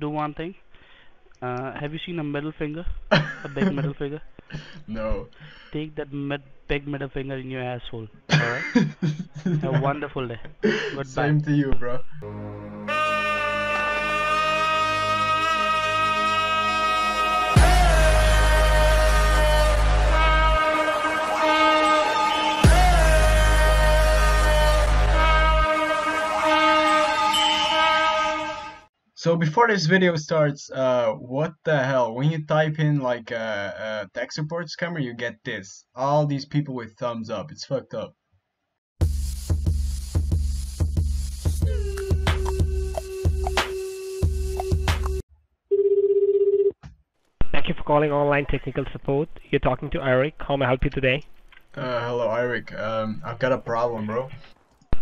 do one thing. Uh, have you seen a middle finger? a big middle finger? No. Take that mid big middle finger in your asshole. Alright? Have a wonderful day. Goodbye. Same to you, bro. So before this video starts, uh, what the hell? When you type in like a, a tech support scammer, you get this. All these people with thumbs up. It's fucked up. Thank you for calling online technical support. You're talking to Eric. How may I help you today? Uh, hello, Eric. Um, I've got a problem, bro.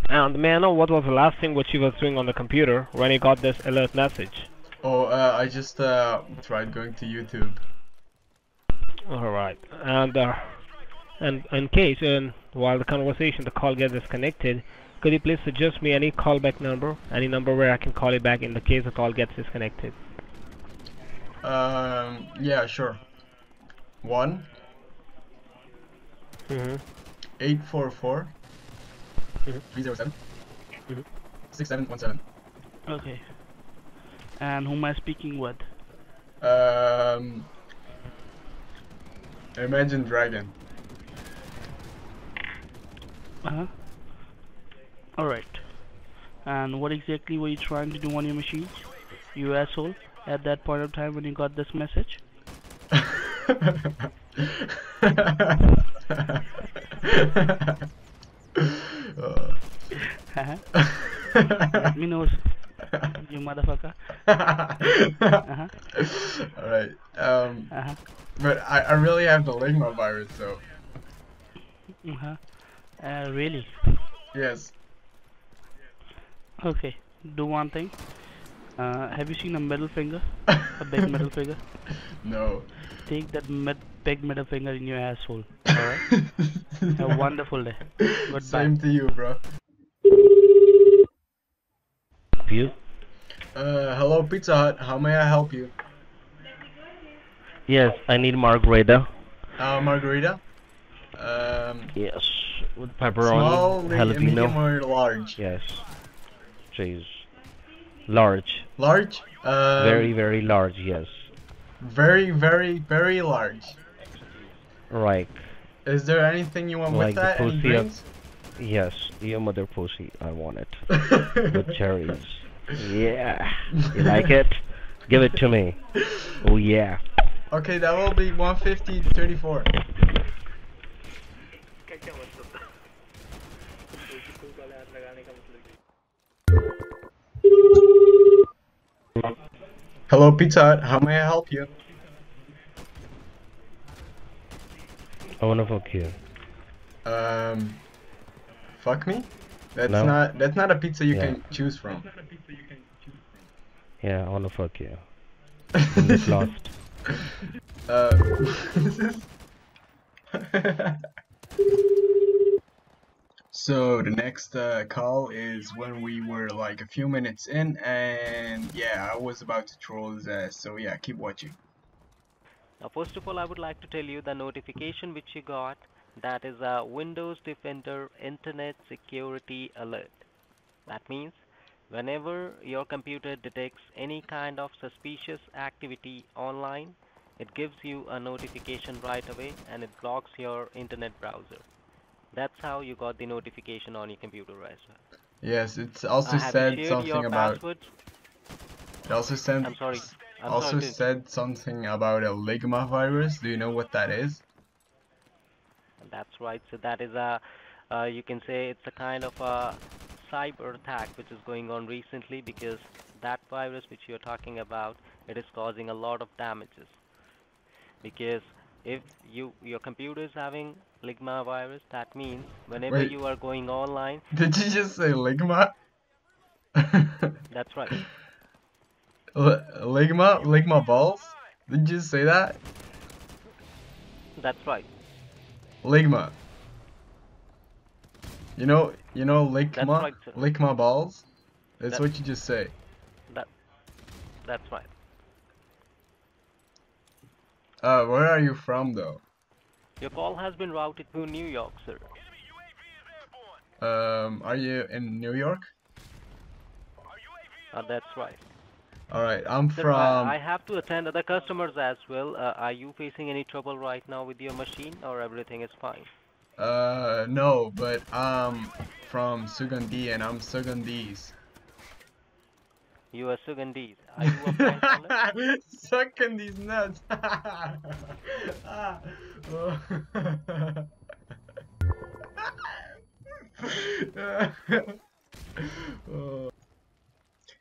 And may I know what was the last thing what you was doing on the computer when you got this alert message? Oh, uh, I just uh, tried going to YouTube. Alright. And uh, and in case uh, while the conversation the call gets disconnected, could you please suggest me any callback number? Any number where I can call you back in the case the call gets disconnected? Um, yeah, sure. One Mm-hmm. eight four four. Three zero seven Mhm. six seven one seven. Okay. And who am I speaking with? Um, Imagine Dragon. Uh-huh. Alright. And what exactly were you trying to do on your machine? You asshole, at that point of time when you got this message? Uh. Let me know, you motherfucker. Uh-huh. Alright, um, Uh-huh. but I, I really have the Ligma virus, so Uh-huh. Uh, really? yes. Okay. Do one thing. Uh, have you seen a middle finger? A big middle finger? No. Take that mid big middle finger in your asshole. Alright? Have a wonderful day. Goodbye. Same to you, bro. You? Uh, hello, Pizza Hut. How may I help you? Yes, I need margarita. Uh, margarita. Um, Yes, with small, pepperoni, medium, jalapeno. or large? Yes. Jeez. Large. Large. Um, very, very large, yes. very, very, very large. Right. Is there anything you want Like with the that? Any drinks? Yes, your mother pussy. I want it. With cherries. Yeah. You like it? Give it to me. Oh yeah. Okay, that will be 150 34. Hello, Pizza Hut. How may I help you? I wanna fuck you. Um, fuck me? That's No. not that's not a pizza you Yeah. can choose from. Yeah, I wanna fuck you. Get lost. Uh, so the next uh, call is when we were like a few minutes in, and yeah, I was about to troll his ass. So yeah, keep watching. Now, first of all, I would like to tell you the notification which you got. That is a Windows Defender Internet Security Alert. That means whenever your computer detects any kind of suspicious activity online, it gives you a notification right away and it blocks your internet browser. That's how you got the notification on your computer as well. Yes, it's also you said something your about. passwords? It also said. I'm sorry. I'm also sorry said something about a Ligma virus. Do you know what that is? That's right. So that is a, uh, you can say it's a kind of a cyber attack which is going on recently because that virus which you're talking about, it is causing a lot of damages. Because if you your computer is having Ligma virus, that means whenever Wait. you are going online, Did you just say Ligma? that's right. L- Ligma? Ligma balls? Did you say that? That's right. Ligma. You know, you know That's Ligma? right. Ligma balls? That's That- what you just say. That That's right. Uh, where are you from though? Your call has been routed to New York, sir. Um, are you in New York? Uh, that's right. Alright, I'm Sir, from. I, I have to attend other customers as well. Uh, are you facing any trouble right now with your machine or everything is fine? Uh, no, but I'm from Sugandhi and I'm Sugandhis. You are Sugandhis. Are you a prank caller? Sucking these nuts.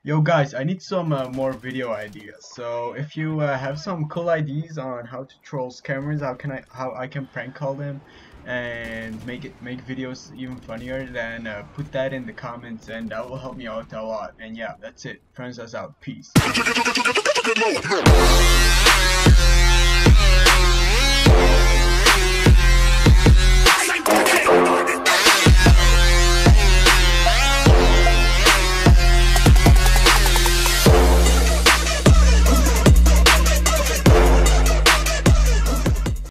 Yo guys, I need some uh, more video ideas. So if you uh, have some cool ideas on how to troll scammers, how can I how I can prank call them and make it make videos even funnier then uh, put that in the comments and that will help me out a lot. And yeah that's it. Friends us out. Peace.